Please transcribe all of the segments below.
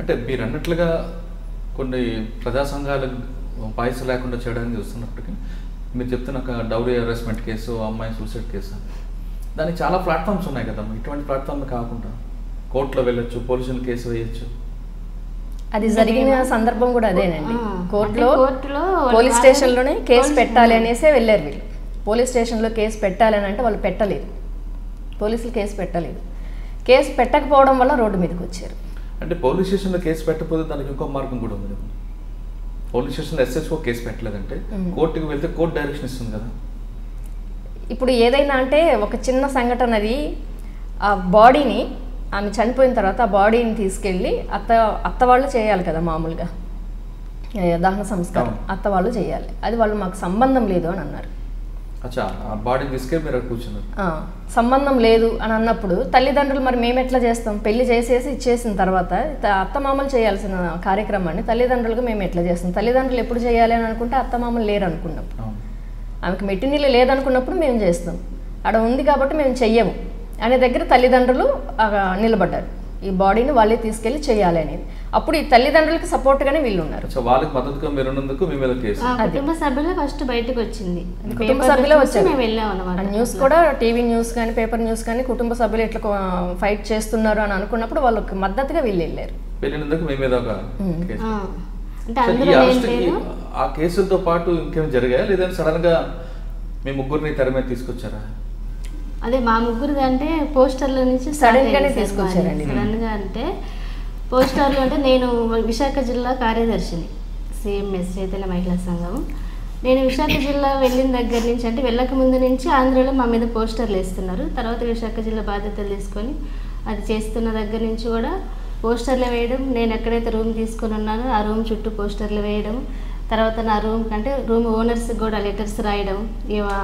అంటే మీరు అన్నట్లుగా కొన్ని ప్రజా సంఘాలు వాయిస్ లేకుండా చేయడానికి చూస్తున్నప్పటికీ మీరు చెప్తున్న ఒక డౌరీ హెరాస్మెంట్ కేసు అమ్మాయి సూసైడ్ కేసు దానికి చాలా ప్లాట్ఫామ్స్ ఉన్నాయి కదా ఇటువంటి ప్లాట్ఫామ్ కాకుండా కోర్టులో వెళ్ళొచ్చు పోలీసులు కేసు వేయొచ్చు. అది జరిగిన సందర్భం కూడా అదేనండి. కోర్టులో కోర్టులో పోలీస్ స్టేషన్లోనే కేసు పెట్టాలి. అనేసే వెళ్ళారు వీళ్ళు. పోలీస్ స్టేషన్లో కేసు పెట్టాలి అని అంటే వాళ్ళు పెట్టలేదు. పోలీసులు కేసు పెట్టలేదు. కేసు పెట్టకపోవడం వల్ల రోడ్డు మీదకి వచ్చారు. అంటే పోలీస్ స్టేషన్లో కేసు పెట్టకపోతే దానికి ఇంకో మార్గం కూడా ఉంది పోలీస్ స్టేషన్లో ఎస్ఎస్ఓ కేసు పెట్టలేదంటే. కోర్టుకు వెళ్తే కోర్టు డైరెక్షన్ ఇస్తుంది కదా. ఇప్పుడు ఏదైనా అంటే ఒక చిన్న సంఘటన అది ఆ బాడీని ఆమె చనిపోయిన తర్వాత ఆ బాడీని తీసుకెళ్ళి అత్త అత్త వాళ్ళు చేయాలి కదా మామూలుగా. దహన సంస్కారం. అత్త వాళ్ళు చేయాలి. అది వాళ్ళు మాకు సంబంధం లేదు అని అన్నారు. సంబంధం లేదు అని అన్నప్పుడు తల్లిదండ్రులు మరి మేము ఎట్లా చేస్తాం? పెళ్ళి చేసేసి ఇచ్చేసిన తర్వాత అత్తమామలు చేయాల్సిన కార్యక్రమాన్ని తల్లిదండ్రులుగా మేము ఎట్లా చేస్తాం? తల్లిదండ్రులు ఎప్పుడు చేయాలి అని అనుకుంటే అత్తమామలు లేరు అనుకున్నాం అవును. ఆమెకు మెట్టినీళ్ళు లేదనుకున్నప్పుడు మేము చేస్తాం. అక్కడ ఉంది కాబట్టి మేము చెయ్యము. అనే దగ్గర తల్లిదండ్రులు నిలబడ్డారు. ఈ బాడీని వాళ్ళే తీసుకెళ్ళి చేయాలి అనేది. అప్పుడు ఈ తల్లిదండ్రులకి సపోర్ట్గానే వీళ్ళు ఉన్నారు అచ్చా వాళ్ళకి మద్దతుగా మీరు ఉన్నందుకు మీ మీద కేసు. ఆ కుటుంబ సభ్యులే ఫస్ట్ బయటకు వచ్చింది. కుటుంబ సభ్యులే వచ్చారు. న్యూస్ కూడా టీవీ న్యూస్ కానీ పేపర్ న్యూస్ కానీ కుటుంబ సభ్యులు ఇట్లా ఫైట్ చేస్తున్నారు అని అనుకున్నప్పుడు వాళ్ళకి మద్దతుగా వీళ్ళు వెళ్ళారు. వెళ్ళినందుకు మీ మీద ఒక ఆ. కేసులతో పాటు ఇంకేం జరిగాయా? లేదంటే సడన్గా మీ ముగ్గురిని తెర మీద తీసుకొచ్చారా? అదే మా ముగ్గురిది అంటే పోస్టర్ల నుంచి Sudden గానే తీసుకొచ్చారండి. సడన్గా అంటే పోస్టర్లు అంటే నేను విశాఖ జిల్లా కార్యదర్శిని సిఎంఎస్ చైతన్య మహిళా సంఘం. నేను విశాఖ జిల్లా వెళ్ళిన దగ్గర నుంచి అంటే వెళ్ళక ముందు నుంచి ఆంధ్రలో మా మీద పోస్టర్లు వేస్తున్నారు. తర్వాత విశాఖ జిల్లా బాధ్యతలు తీసుకొని అది చేస్తున్న దగ్గర నుంచి కూడా పోస్టర్లు వేయడం నేను ఎక్కడైతే రూమ్ తీసుకొని ఉన్నానో ఆ రూమ్ చుట్టూ పోస్టర్లు వేయడం తర్వాత నా రూమ్ కంటే రూమ్ ఓనర్స్కి కూడా లెటర్స్ రాయడం ఏమా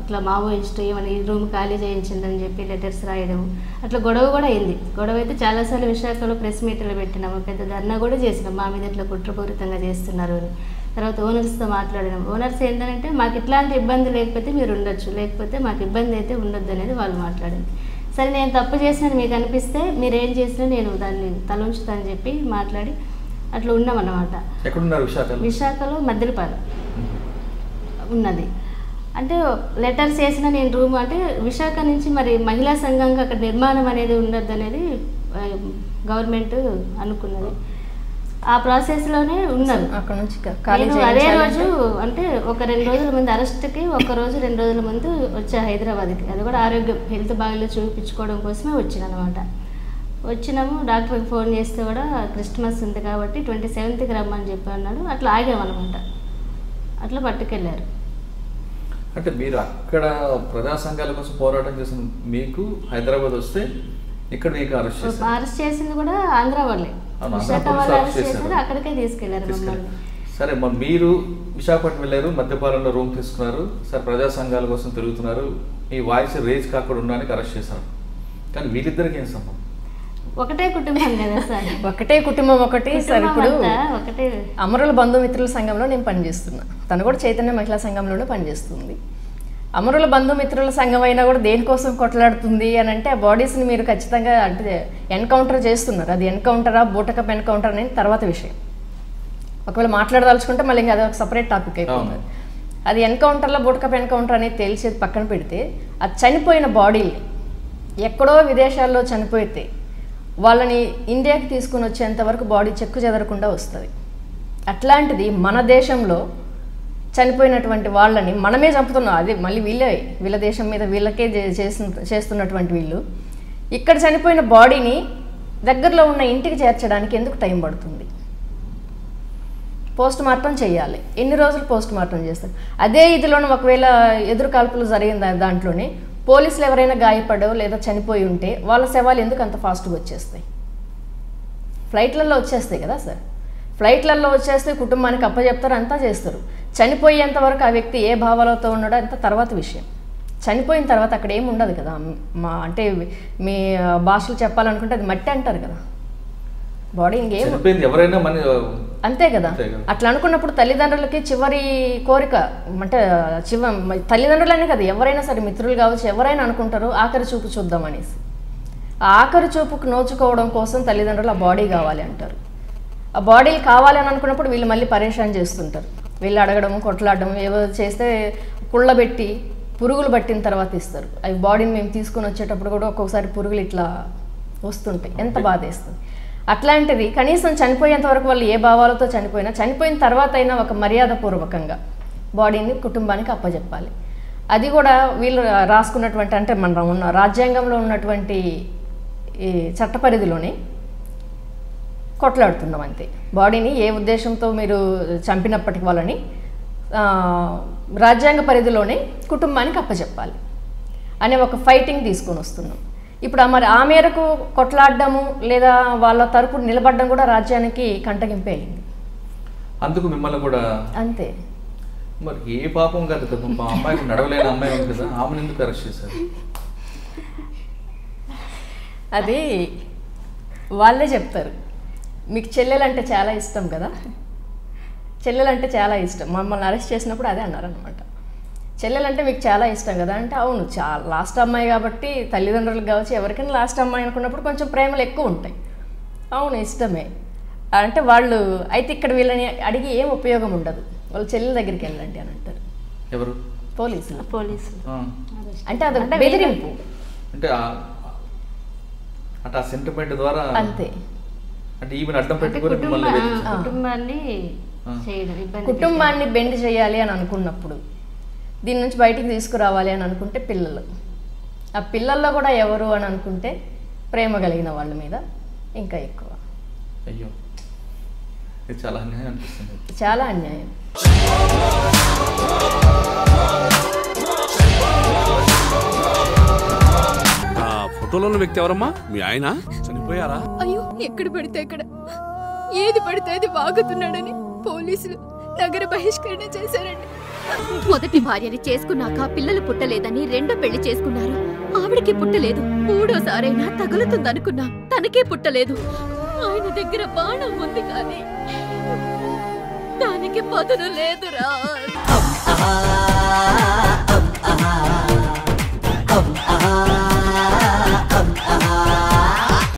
ఇట్లా మావోయిస్ట్ ఏమైనా ఈ రూమ్ ఖాళీ చేయించిందని చెప్పి లెటర్స్ రాయడం. అట్లా గొడవ కూడా అయింది. గొడవ అయితే చాలాసార్లు విశాఖలో ప్రెస్ మీట్లు పెట్టినాము. పెద్ద ధర్నా కూడా చేసినాం. మా మీద ఇట్లా కుట్రపూరితంగా చేస్తున్నారు అని. తర్వాత ఓనర్స్తో మాట్లాడినాం. ఓనర్స్ ఏంటంటే మాకు ఇట్లాంటి ఇబ్బంది లేకపోతే మీరు ఉండొచ్చు. లేకపోతే మాకు ఇబ్బంది అయితే ఉండొద్దు అనేది వాళ్ళు మాట్లాడింది సరే నేను తప్పు చేసినది మీకు అనిపిస్తే మీరు ఏం చేసినా నేను దాన్ని తలంచుతానని చెప్పి మాట్లాడి అట్లా ఉన్నామన్నమాట. ఎక్కడున్నారు విశాఖలో? విశాఖలో మద్దెలపాలెం ఉన్నది. అంటే లెటర్స్ వేసిన నేను రూమ్ అంటే విశాఖ నుంచి మరి మహిళా సంఘంగా అక్కడ నిర్మాణం అనేది ఉండద్దు అనేది గవర్నమెంట్ అనుకున్నది. ఆ ప్రాసెస్లోనే ఉన్నారు అక్కడ నుంచి నేను అదే రోజు అంటే ఒక రెండు రోజుల ముందు అరెస్ట్కి ఒక రోజు రెండు రోజుల ముందు వచ్చా హైదరాబాద్కి. అది కూడా ఆరోగ్యం హెల్త్ బాగా చూపించుకోవడం కోసమే వచ్చిన అనమాట వచ్చినాము. డాక్టర్కి ఫోన్ చేస్తే కూడా క్రిస్మస్ ఉంది కాబట్టి ట్వంటీ సెవెంత్కి రమ్మని చెప్పి అన్నాడు. అట్లా ఆగామన్నమాట. అట్లా పట్టుకెళ్ళారు. అంటే మీరు అక్కడ ప్రజా సంఘాల కోసం పోరాటం చేసిన మీకు హైదరాబాద్ వస్తే ఇక్కడ మీకు అరెస్ట్ చేశారు. అరెస్ట్ చేసింది కూడా ఆంధ్ర వాళ్ళే. విశాఖ వాళ్ళు అరెస్ట్ చేశారు. అక్కడికే తీసుకెళ్ళారు. మమ్మల్ని. సరే మరి మీరు విశాఖపట్నం వెళ్ళారు మద్యపాలెంలో రూమ్ తీసుకున్నారు. సరే ప్రజా సంఘాల కోసం తిరుగుతున్నారు. మీ వాయిస్ రేజ్ కాకుండా ఉండడానికి అరెస్ట్ చేశారు. కానీ వీరిద్దరికి ఏం సంబంధం? ఒకటే కుటుంబం కదా సార్. ఒకటే కుటుంబం ఒకటి. సార్ ఇప్పుడు ఒకటే. అమరుల బంధుమిత్రుల సంఘంలో నేను పనిచేస్తున్నా. తను కూడా చైతన్య మహిళా సంఘంలోనే పనిచేస్తుంది. అమరుల బంధుమిత్రుల సంఘం అయినా కూడా దేనికోసం కొట్లాడుతుంది అని అంటే ఆ బాడీస్ని మీరు ఖచ్చితంగా అంటే ఎన్కౌంటర్ చేస్తున్నారు. అది ఎన్కౌంటరా బూటకప్ ఎన్కౌంటర్ అనేది తర్వాత విషయం. ఒకవేళ మాట్లాడదలుచుకుంటే మళ్ళీ ఇంకా అది ఒక సపరేట్ టాపిక్ అయిపోతుంది. అది ఎన్కౌంటర్లో బూటకప్ ఎన్కౌంటర్ అనేది తేల్చేది పక్కన పెడితే అది చనిపోయిన బాడీని ఎక్కడో విదేశాల్లో చనిపోతే వాళ్ళని ఇండియాకి తీసుకుని వచ్చేంత వరకు బాడీ చెక్కు చెదరకుండా వస్తుంది. అట్లాంటిది మన దేశంలో చనిపోయినటువంటి వాళ్ళని మనమే చంపుతున్నాం. అది మళ్ళీ వీళ్ళే వీళ్ళ దేశం మీద వీళ్ళకే చేస్తున్న చేస్తున్నటువంటి వీళ్ళు. ఇక్కడ చనిపోయిన బాడీని దగ్గరలో ఉన్న ఇంటికి చేర్చడానికి ఎందుకు టైం పడుతుంది? పోస్ట్ మార్టం చేయాలి. ఎన్ని రోజులు పోస్ట్ మార్టం చేస్తారు? అదే ఇదిలోనూ ఒకవేళ ఎదురు కాల్పులు జరిగిన దాంట్లోనే పోలీసులు ఎవరైనా గాయపడో లేదా చనిపోయి ఉంటే వాళ్ళ శవాలు ఎందుకు అంత ఫాస్ట్గా వచ్చేస్తాయి? ఫ్లైట్లలో వచ్చేస్తాయి కదా సార్. ఫ్లైట్లలో వచ్చేస్తే కుటుంబానికి అప్పచెప్తారు అంతా చేస్తారు. చనిపోయేంత వరకు ఆ వ్యక్తి ఏ భావాలతో ఉన్నాడో అంత తర్వాత విషయం. చనిపోయిన తర్వాత అక్కడ ఏమి ఉండదు కదా? మా అంటే మీ భాషలు చెప్పాలనుకుంటే అది మట్టి అంటారు కదా. బాడీ ఇంకేం ఎవరైనా మన అంతే కదా. అట్లా అనుకున్నప్పుడు తల్లిదండ్రులకి చివరి కోరిక అంటే చివ తల్లిదండ్రులనే కదా ఎవరైనా సరే మిత్రులు కావచ్చు ఎవరైనా అనుకుంటారు ఆఖరి చూపు చూద్దాం అనేసి ఆ ఆఖరి చూపుకు నోచుకోవడం కోసం తల్లిదండ్రులు ఆ బాడీ కావాలి అంటారు. ఆ బాడీ కావాలి అని అనుకున్నప్పుడు వీళ్ళు మళ్ళీ పరేషాన్ చేస్తుంటారు. వీళ్ళు అడగడం కొట్లాడడం ఏవో చేస్తే కుళ్ళబెట్టి పురుగులు పట్టిన తర్వాత ఇస్తారు. అవి బాడీని మేము తీసుకొని వచ్చేటప్పుడు కూడా ఒక్కొక్కసారి పురుగులు ఇట్లా వస్తుంటాయి. ఎంత బాధ వేస్తుంది అట్లాంటిది కనీసం చనిపోయేంత వరకు వాళ్ళు ఏ భావాలతో చనిపోయినా చనిపోయిన తర్వాత అయినా ఒక మర్యాదపూర్వకంగా బాడీని కుటుంబానికి అప్పజెప్పాలి. అది కూడా వీళ్ళు రాసుకున్నటువంటి అంటే మన ఉన్న రాజ్యాంగంలో ఉన్నటువంటి ఈ చట్ట పరిధిలోనే కొట్లాడుతున్నాం అంతే. బాడీని ఏ ఉద్దేశంతో మీరు చంపినప్పటికి వాళ్ళని రాజ్యాంగ పరిధిలోనే కుటుంబానికి అప్పచెప్పాలి అనే ఒక ఫైటింగ్ తీసుకొని వస్తున్నాం. ఇప్పుడు మరి ఆ మేరకు కొట్లాడడము లేదా వాళ్ళ తరపు నిలబడడం కూడా రాజ్యానికి కంటగింపే అయింది అందుకు మిమ్మల్ని కూడా అంతే. మరి ఏ పాపం కాదు కదా మా అమ్మాయికి నడవలేని అమ్మాయి ఉంది కదా ఆమెను ఎందుకు అరెస్ట్ చేశారు? అది వాళ్ళే చెప్తారు. మీకు చెల్లెలంటే చాలా ఇష్టం కదా? చెల్లెలంటే చాలా ఇష్టం. మమ్మల్ని అరెస్ట్ చేసినప్పుడు అదే అన్నారనమాట చెల్లెలంటే మీకు చాలా ఇష్టం కదా? అంటే అవును చాలా లాస్ట్ అమ్మాయి కాబట్టి తల్లిదండ్రులకు కావచ్చు ఎవరికైనా లాస్ట్ అమ్మాయి అనుకున్నప్పుడు కొంచెం ప్రేమలు ఎక్కువ ఉంటాయి. అవును ఇష్టమే. అంటే వాళ్ళు అయితే ఇక్కడ వీళ్ళని అడిగి ఏం ఉపయోగం ఉండదు. వాళ్ళ చెల్లెల దగ్గరికి వెళ్ళండి అని అంటారు. ఎవరు? పోలీసులు. పోలీసులు. అంటే అది బెదిరింపు. అంటే ఆ- అంటే ఆ సెంటిమెంట్ ద్వారా అంతే. అంటే ఈమెను అడ్డం పెట్టుకొని. కుటుంబాన్ని కుటుంబాన్ని బెండ్ చేయాలి అని అనుకున్నప్పుడు దీని నుంచి బయటికి తీసుకురావాలి అని అనుకుంటే పిల్లలు. ఆ పిల్లల్లో కూడా ఎవరు అని అనుకుంటే ప్రేమ కలిగిన వాళ్ళ మీద ఇంకా ఎక్కువ. అయ్యో. చాలా అన్యాయం అనిపిస్తుంది. చాలా అన్యాయం. ఆ ఫోటోలో ఉన్న వ్యక్తి ఎవరమ్మా? మీ ఆయన? చనిపోయారా? అయ్యో ఎక్కడ పడితే అక్కడ. ఏది పడితే అది వాగుతున్నాడని పోలీసులు నగర బహిష్కరణ చేశారండి. మొదటి భార్యని చేసుకున్నాక పిల్లలు పుట్టలేదని రెండో పెళ్ళి చేసుకున్నారు. ఆవిడకి పుట్టలేదు. మూడోసారైనా తగులుతుందనుకున్నా తనకే పుట్టలేదు. ఆయన దగ్గర బాణం ఉంది కానీ దానికి పదును లేదురా.